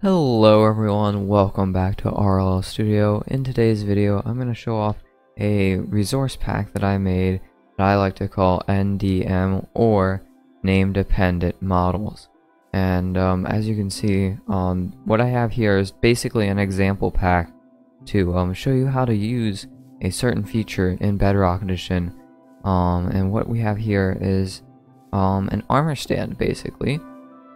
Hello everyone, welcome back to RLL Studio. In today's video, I'm going to show off a resource pack that I made that I like to call NDM or Name Dependent Models. And um, as you can see, um, what I have here is basically an example pack to um, show you how to use a certain feature in Bedrock Edition. Um, and what we have here is um, an armor stand basically.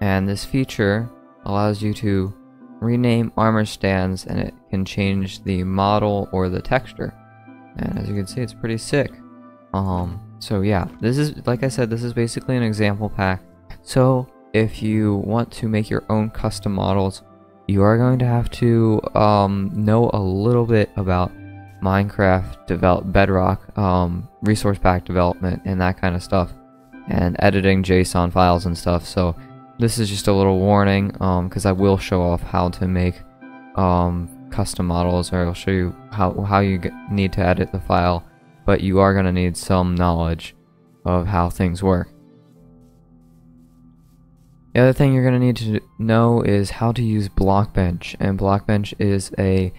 And this feature allows you to rename armor stands and it can change the model or the texture. And as you can see, it's pretty sick. Um, so yeah, this is, like I said, this is basically an example pack. So if you want to make your own custom models, you are going to have to um, know a little bit about Minecraft develop Bedrock um, resource pack development and that kind of stuff, and editing JSON files and stuff. So this is just a little warning because um, I will show off how to make um, custom models, or I'll show you how how you get, need to edit the file. But you are going to need some knowledge of how things work. The other thing you're going to need to know is how to use Blockbench, and Blockbench is a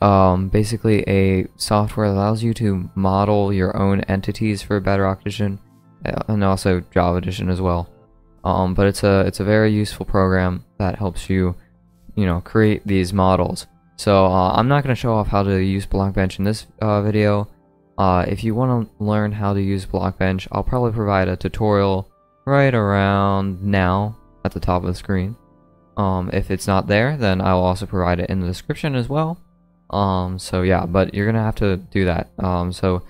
um, basically a software that allows you to model your own entities for Bedrock Edition, uh, and also Java Edition as well. Um, but it's a it's a very useful program that helps you, you know, create these models. So uh, I'm not going to show off how to use Blockbench in this uh, video. Uh, if you want to learn how to use Blockbench, I'll probably provide a tutorial right around now at the top of the screen. Um, if it's not there, then I will also provide it in the description as well. Um, so yeah, but you're gonna have to do that. Um, so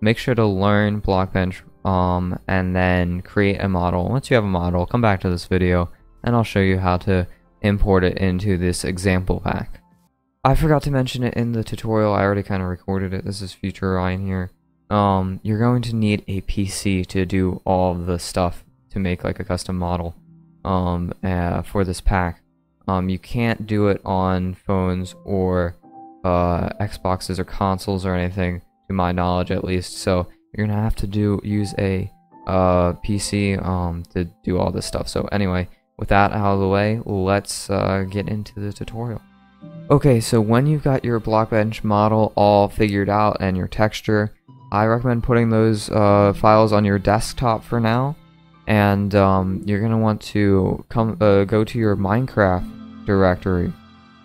make sure to learn Blockbench, um, and then create a model. Once you have a model, come back to this video, and I'll show you how to import it into this example pack. I forgot to mention it in the tutorial. I already kind of recorded it. This is future Ryan here. Um, you're going to need a PC to do all the stuff to make like a custom model um, uh, for this pack. Um, you can't do it on phones or uh, Xboxes or consoles or anything, to my knowledge at least. So you're gonna have to do use a uh, PC um, to do all this stuff. So anyway, with that out of the way, let's uh, get into the tutorial. Okay, so when you've got your Blockbench model all figured out and your texture, I recommend putting those uh, files on your desktop for now and um, you're gonna want to come uh, go to your Minecraft directory,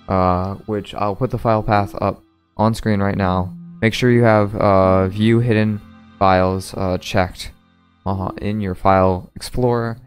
uh, which I'll put the file path up on screen right now. Make sure you have uh, view hidden files uh, checked uh, in your file explorer,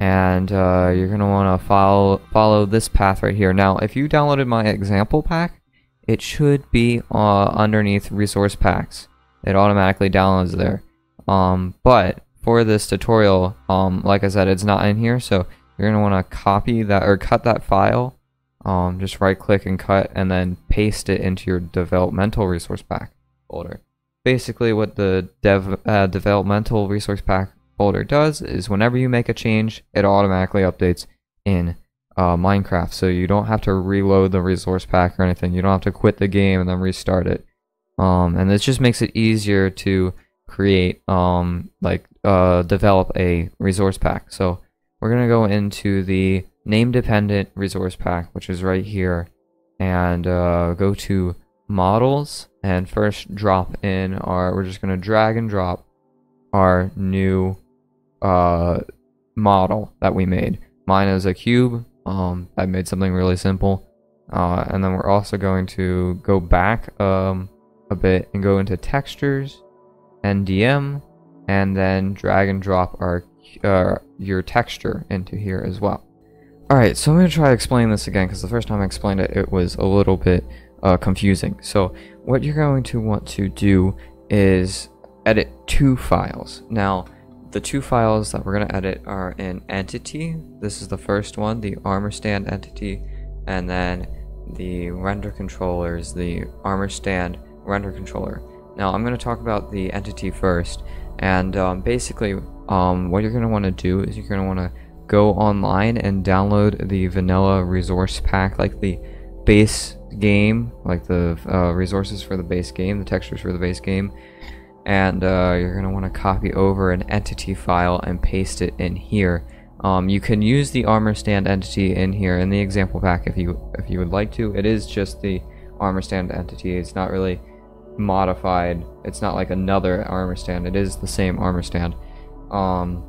and uh, you're gonna want to follow follow this path right here. Now, if you downloaded my example pack, it should be underneath resource packs. It automatically downloads there. Um, but for this tutorial, um, like I said, it's not in here, so you're going to want to copy that or cut that file. Um, just right click and cut and then paste it into your developmental resource pack folder. Basically what the dev uh, developmental resource pack folder does is whenever you make a change, it automatically updates in uh, Minecraft. So you don't have to reload the resource pack or anything. You don't have to quit the game and then restart it. Um, and this just makes it easier to create um, like uh, develop a resource pack. So we're going to go into the name dependent resource pack, which is right here, and uh, go to models and first drop in our, we're just going to drag and drop our new uh, model that we made. Mine is a cube. Um, I made something really simple. Uh, and then we're also going to go back um, a bit and go into textures, NDM, and then drag and drop our uh, your texture into here as well. Alright, so I'm going to try to explain this again because the first time I explained it, it was a little bit uh, confusing. So what you're going to want to do is edit two files. Now, the two files that we're going to edit are an entity. This is the first one, the armor stand entity, and then the render controller is the armor stand render controller. Now I'm going to talk about the entity first, and um, basically um, what you're going to want to do is you're going to want to go online and download the vanilla resource pack, like the base game, like the uh, resources for the base game, the textures for the base game, and uh, you're going to want to copy over an entity file and paste it in here. Um, you can use the armor stand entity in here in the example pack if you if you would like to. It is just the armor stand entity. It's not really modified. It's not like another armor stand. It is the same armor stand. Um,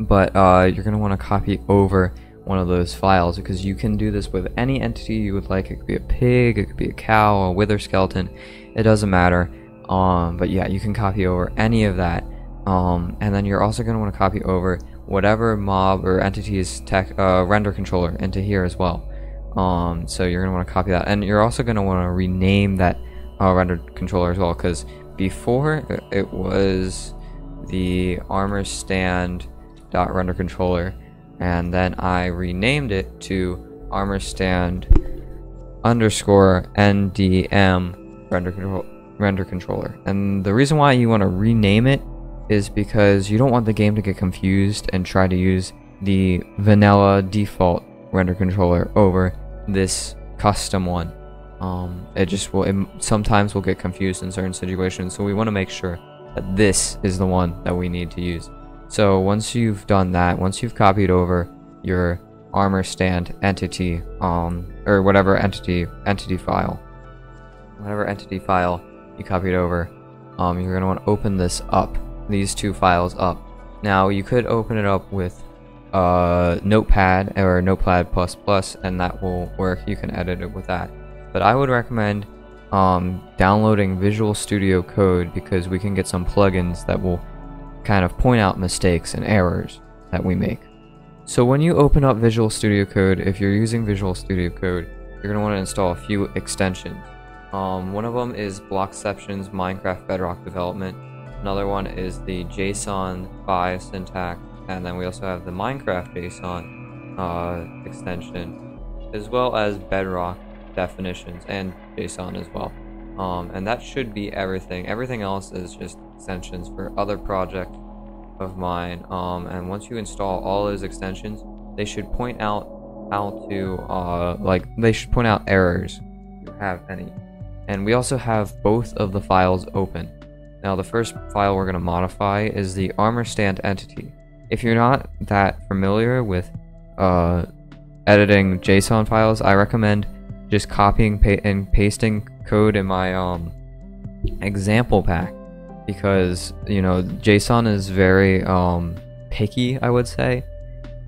but uh, you're gonna want to copy over one of those files because you can do this with any entity you would like. It could be a pig, it could be a cow, a wither skeleton. It doesn't matter. Um, but yeah, you can copy over any of that. Um, and then you're also gonna want to copy over whatever mob or entity's tech uh, render controller into here as well. Um, so you're gonna want to copy that, and you're also gonna want to rename that uh, render controller as well, because before it was the armor stand dot render controller, and then I renamed it to armor stand underscore ndm render control render controller. And the reason why you want to rename it is because you don't want the game to get confused and try to use the vanilla default render controller over this custom one. Um, it just will it sometimes will get confused in certain situations, so we want to make sure that this is the one that we need to use. So once you've done that, once you've copied over your armor stand entity, um, or whatever entity entity file, whatever entity file you copied over, um, you're gonna want to open this up, these two files up. Now you could open it up with uh, Notepad or Notepad++, and that will work. You can edit it with that. But I would recommend um, downloading Visual Studio Code because we can get some plugins that will kind of point out mistakes and errors that we make. So when you open up Visual Studio Code, if you're using Visual Studio Code, you're going to want to install a few extensions. Um, one of them is Blockception's Minecraft Bedrock Development. Another one is the JSON bias syntax and then we also have the Minecraft JSON uh, extension, as well as Bedrock definitions and JSON as well. Um, and that should be everything. Everything else is just extensions for other projects of mine. Um, and once you install all those extensions, they should point out how to, uh, like, they should point out errors if you have any. And we also have both of the files open. Now, the first file we're going to modify is the armor stand entity if you're not that familiar with uh, editing JSON files, I recommend just copying pa and pasting code in my um, example pack because you know JSON is very um, picky. I would say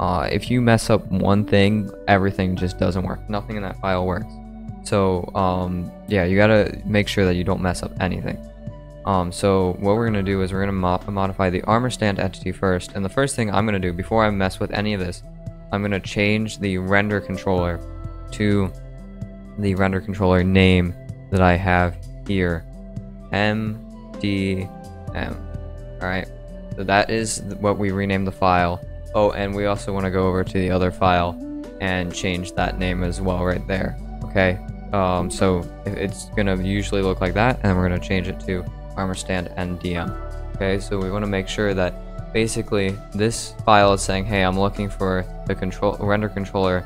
uh, if you mess up one thing, everything just doesn't work. Nothing in that file works. So um, yeah, you gotta make sure that you don't mess up anything. Um, so what we're to do is we're mo modify the armor stand entity first. And the first thing I'm to do before I mess with any of this, I'm to change the render controller to the render controller name that I have here. NDM. Alright, so that is what we renamed the file. Oh, and we also want to go over to the other file and change that name as well right there. Okay, um, so it's going to usually look like that, and we're going to change it to armor stand ndm. Okay, so we want to make sure that basically this file is saying, hey, I'm looking for the control render controller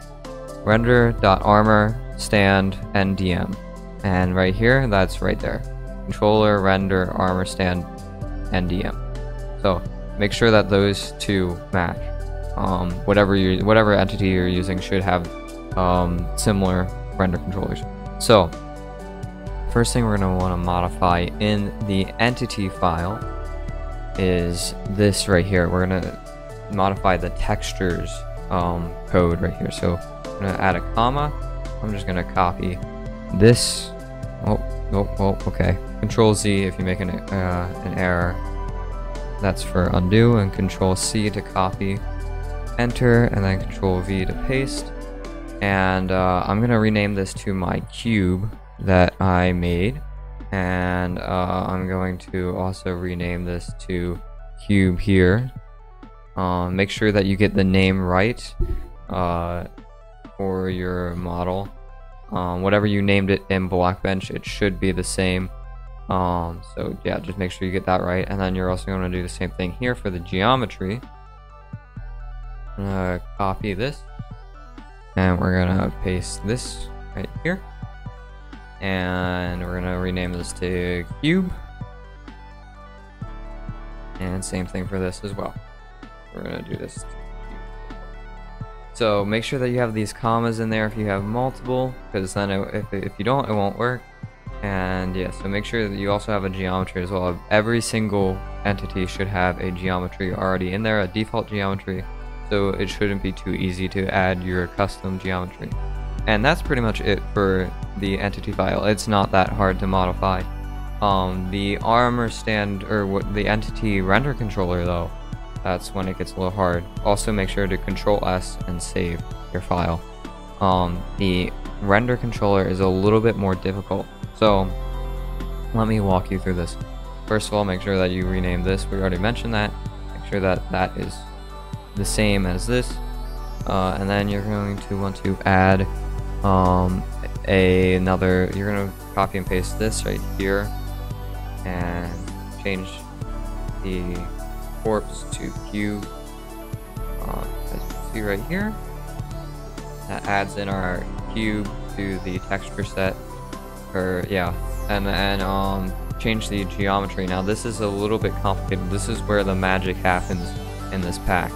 render.armor stand ndm. And right here, that's right there. Controller render armor stand ndm. So make sure that those two match. Um, whatever you whatever entity you're using should have um, similar render controllers. So First thing we're going to want to modify in the entity file is this right here. We're going to modify the textures um, code right here. So I'm going to add a comma. I'm just going to copy this. Oh, oh, oh, okay. Control Z if you make an, uh, an error. That's for undo and Control C to copy. Enter and then Control V to paste. And uh, I'm going to rename this to my cube that I made and uh, I'm going to also rename this to cube here uh, make sure that you get the name right uh, for your model um, whatever you named it in Blockbench it should be the same. Um, so yeah just make sure you get that right. And then you're also going to do the same thing here for the geometry. Gonna copy this. And we're gonna paste this right here. And we're gonna rename this to cube. And same thing for this as well. We're gonna do this So make sure that you have these commas in there if you have multiple, because then it, if, if you don't, it won't work. And yeah, so make sure that you also have a geometry as well. Every single entity should have a geometry already in there, a default geometry, so it shouldn't be too easy to add your custom geometry. And that's pretty much it for the entity file. It's not that hard to modify. Um, the armor stand, or what the entity render controller though, that's when it gets a little hard. Also make sure to control S and save your file. Um, the render controller is a little bit more difficult. So let me walk you through this. First of all, make sure that you rename this. We already mentioned that. Make sure that that is the same as this. Uh, and then you're going to want to add um, a, another, you're going to copy and paste this right here and change the corpse to cube. Uh, as you can see right here, that adds in our cube to the texture set. Or yeah, and and um change the geometry. Now this is a little bit complicated. This is where the magic happens in this pack.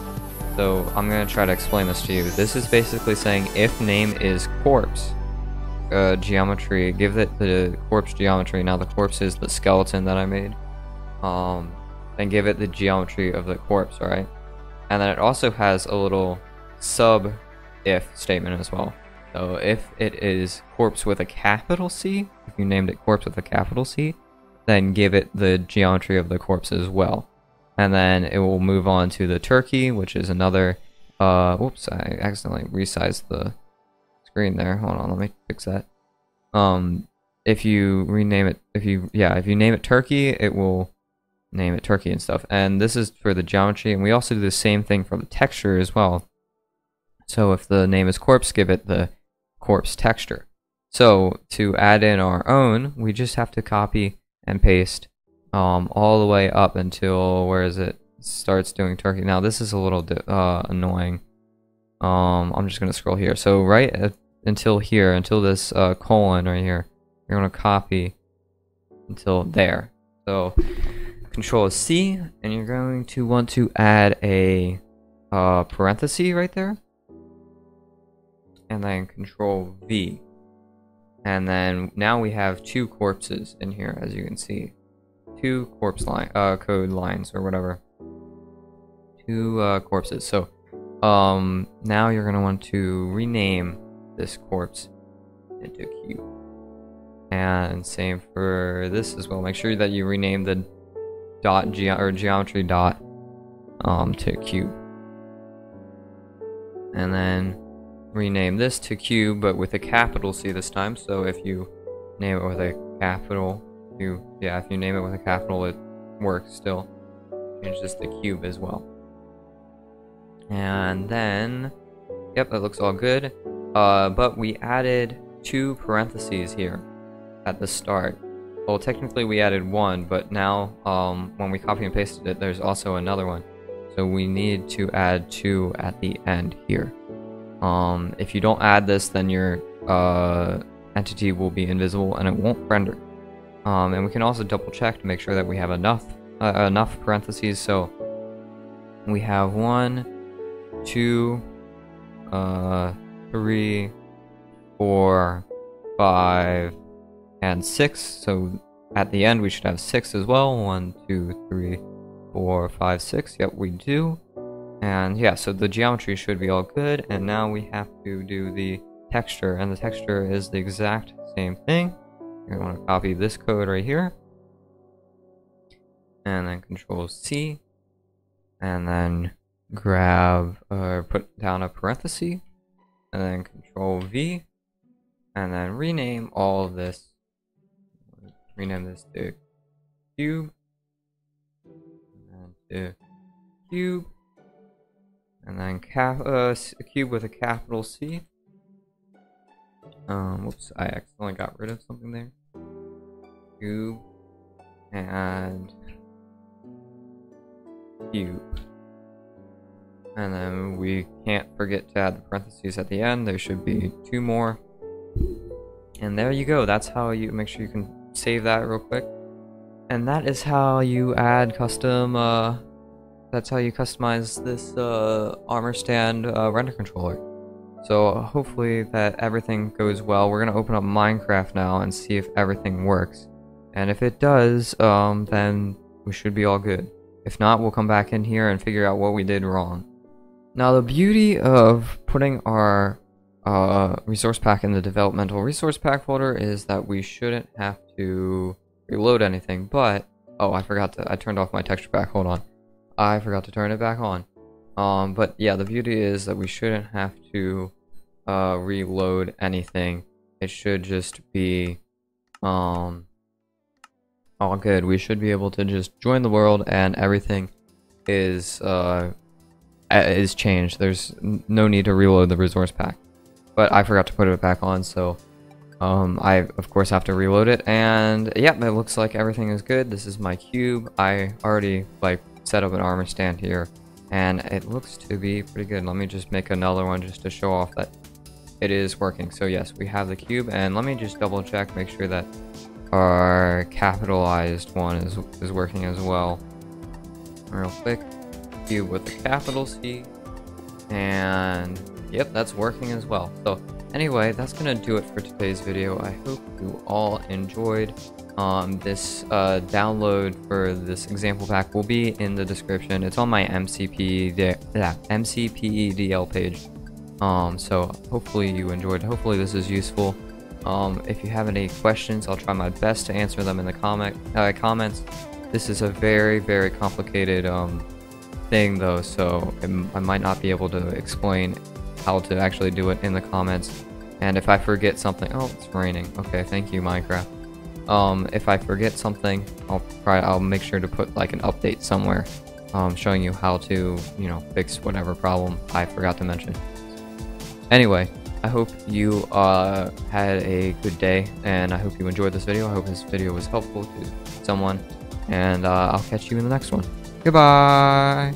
So I'm gonna try to explain this to you. This is basically saying if name is corpse, uh, geometry, give it the corpse geometry. Now the corpse is the skeleton that I made. Um, then give it the geometry of the corpse, right? And then it also has a little sub if statement as well. So if it is corpse with a capital C, if you named it corpse with a capital C, then give it the geometry of the corpse as well. And then it will move on to the turkey, which is another, uh, whoops, I accidentally resized the screen there. Hold on, let me fix that. Um, if you rename it, if you, yeah, if you name it turkey, it will name it turkey and stuff. And this is for the geometry, and we also do the same thing for the texture as well. So if the name is corpse, give it the corpse texture. So to add in our own, we just have to copy and paste um, all the way up until, where is it, starts doing turkey. Now this is a little uh, annoying. Um, I'm just going to scroll here. So right until here, until this uh, colon right here, you're going to copy until there. So Control C, and you're going to want to add a uh, parenthesis right there. And then Control V. And then now we have two corpses in here, as you can see. Two corpse line, uh, code lines or whatever. Two uh, corpses. So um, now you're going to want to rename this corpse into cube. And same for this as well. Make sure that you rename the dot ge or geometry dot um, to cube. And then rename this to cube, but with a capital C this time. So if you name it with a capital, you yeah, if you name it with a capital, it works still. Change this to cube as well. And then, yep, that looks all good. Uh, but we added two parentheses here at the start. Well, technically we added one, but now um, when we copy and pasted it, there's also another one. So we need to add two at the end here. Um, if you don't add this, then your uh, entity will be invisible and it won't render. Um, and we can also double check to make sure that we have enough uh, enough parentheses. So we have one, two, uh, three, four, five, and 6. So at the end we should have 6 as well. One, two, three, four, five, six. Yep, we do. And yeah, so the geometry should be all good. And now we have to do the texture. And the texture is the exact same thing. You're going to copy this code right here. And then control C. And then grab or uh, put down a parenthesis. And then control V. And then rename all this rename this to cube and to cube and then cap uh, cube with a capital C. Um, whoops, I accidentally got rid of something there. Cube and cube. And then we can't forget to add the parentheses at the end. There should be two more. And there you go. That's how you make sure you can save that real quick. And that is how you add custom, uh, that's how you customize this uh, armor stand uh, render controller. So hopefully that everything goes well. We're gonna open up Minecraft now and see if everything works. And if it does, um, then we should be all good. If not, we'll come back in here and figure out what we did wrong. Now the beauty of putting our uh, resource pack in the developmental resource pack folder is that we shouldn't have to reload anything, but, oh, I forgot to, I turned off my texture pack, hold on. I forgot to turn it back on. Um, but yeah, the beauty is that we shouldn't have to uh, reload anything. It should just be um, all good. We should be able to just join the world and everything is uh, is changed. There's no need to reload the resource pack. But I forgot to put it back on, so um, I of course have to reload it. And yeah, it looks like everything is good. This is my cube. I already like set up an armor stand here and it looks to be pretty good. Let me just make another one just to show off that it is working. So yes, we have the cube and let me just double check, make sure that our capitalized one is, is working as well. Real quick, cube with the capital C and yep, that's working as well. So anyway, that's gonna do it for today's video. I hope you all enjoyed um, this uh, download for this example pack will be in the description. It's on my MCP yeah, MCPEDL page. Um, so hopefully you enjoyed. Hopefully this is useful. Um, if you have any questions, I'll try my best to answer them in the comment uh, comments. This is a very very complicated um, thing though, so I might not be able to explain how to actually do it in the comments. And if I forget something, oh, it's raining. Okay, thank you, Minecraft. Um, if I forget something, I'll try. I'll make sure to put like an update somewhere, um, showing you how to, you know, fix whatever problem I forgot to mention. Anyway, I hope you uh, had a good day, and I hope you enjoyed this video. I hope this video was helpful to someone, and uh, I'll catch you in the next one. Goodbye.